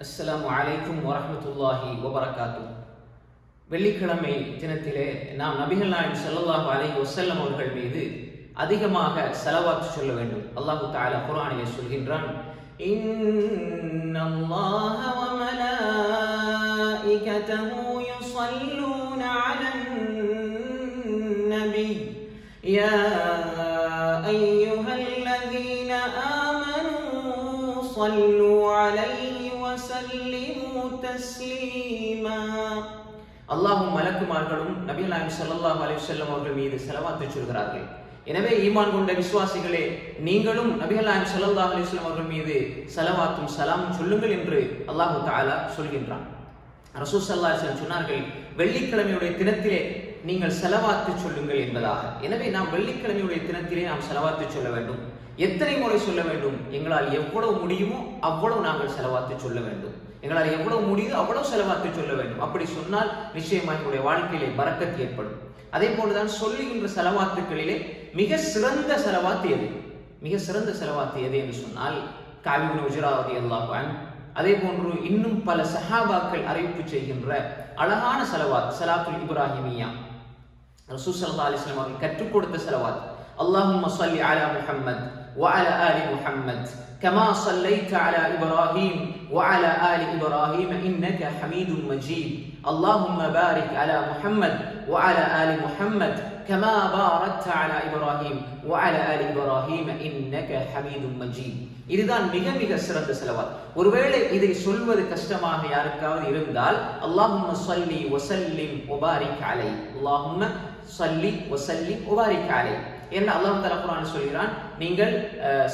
அஸ்லாம் அலைக்கும் வரமத்துல்லாஹி வபரகாத்து வெள்ளிக்கிழமை தினத்திலே நாம் நபிகள் நாயன் ஸல்லல்லாஹு அலை வசல்லம் அவர்கள் மீது அதிகமாக செலவாத்து சொல்ல வேண்டும். அல்லாஹு தஆலா குரானிலே சொல்கின்றான் இன்னல்லாஹ வ மலாயிகதஹு யுஸல்லூன அலன் நபி وسلموا تسليما. அல்லாஹும் மலக்குமார்களும் நபிகள் நாயகம் ஸல்லல்லாஹு அவர்கள் மீது செலவாத்து சொல்கிறார்கள். எனவே ஈமான் கொண்ட விசுவாசிகளே நீங்களும் நபிகள் நாயகம் ஸல்லல்லாஹு அலைஹி அவர்கள் மீது செலவாத்தும் சலாம் சொல்லுங்கள் என்று அல்லாஹு தாலா சொல்கின்றான். ரசூ ஸல்லல்லாஹு சொன்னார்கள் வெள்ளிக்கிழமையுடைய தினத்திலே நீங்கள் செலவாத்து சொல்லுங்கள் என்பதாக. எனவே நாம் வெள்ளிக்கிழமையுடைய தினத்திலே நாம் செலவாத்து சொல்ல வேண்டும். எத்தனை முறை சொல்ல வேண்டும்? எங்களால் எவ்வளவு முடியுமோ அவ்வளவு நாங்கள் செலவாத்து சொல்ல வேண்டும். எங்களால் எவ்வளவு முடியுதோ அவ்வளவு செலவாத்து சொல்ல வேண்டும். அப்படி சொன்னால் நிச்சயமா எங்களுடைய வாழ்க்கையிலே பறக்கத்து ஏற்படும். அதே போலதான் சொல்லுகின்ற செலவாத்துக்களிலே மிக சிறந்த செலவாத்து எது? மிக சிறந்த செலவாத்து எது என்று சொன்னால் காவிபின் உஜராவதி அல்லாஹான் அதே போன்று இன்னும் பல சஹாபாக்கள் அறிவிப்பு செய்கின்ற அழகான செலவாத் சலாத்துல் இப்ராஹிமியா. ரசூல் ஸல்லல்லாஹு அலைஹி வஸல்லம் அவர்கள் கற்றுக் கொடுத்த செலவாத் اللهم صل على محمد وعلى آل محمد كما صليت على إبراهيم وعلى آل إبراهيم إنك حميد مجيد اللهم بارك على محمد وعلى آل محمد كما باركت على إبراهيم وعلى آل إبراهيم إنك حميد مجيد இதுதான் மிக மிக சிறந்த செலவாத் ஒருவேளை இதை சொல்வது கஷ்டமாக யாருக்காவது இருந்தால் அல்லாஹும்ம சொல்லி வசல்லிம் ஒபாரிக் அலை அல்லாஹும்ம சொல்லி வசல்லிம் ஒபாரிக் அலை என்ன அல்லாஹ் தலா குரான் சொல்கிறான்? நீங்கள்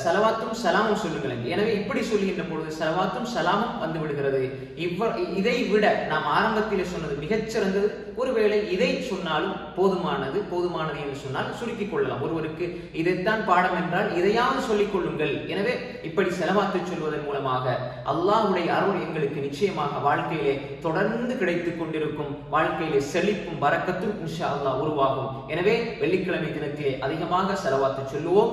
செலவாத்தும் சலாமும் சொல்லுங்கள் எனவே இப்படி சொல்லுகின்ற பொழுது செலவாத்தும் சலாமும் வந்து விடுகிறது. இவ்வ இதை விட நாம் ஆரம்பத்திலே சொன்னது மிகச்சிறந்தது. ஒருவேளை இதை சொன்னாலும் போதுமானது போதுமானது என்று சொன்னால் சுருக்கிக் கொள்ளலாம். ஒருவருக்கு இதைத்தான் பாடம் என்றால் இதையாவது சொல்லிக் கொள்ளுங்கள். எனவே இப்படி செலவாத்து சொல்வதன் மூலமாக அல்லாஹுடைய அருள் எங்களுக்கு நிச்சயமாக வாழ்க்கையிலே தொடர்ந்து கிடைத்துக் கொண்டிருக்கும். வாழ்க்கையிலே செழிப்பும் வரக்கத்தும் உருவாகும். எனவே வெள்ளிக்கிழமை தினத்திலே அதிகமாக செலவாத்து சொல்லுவோம்.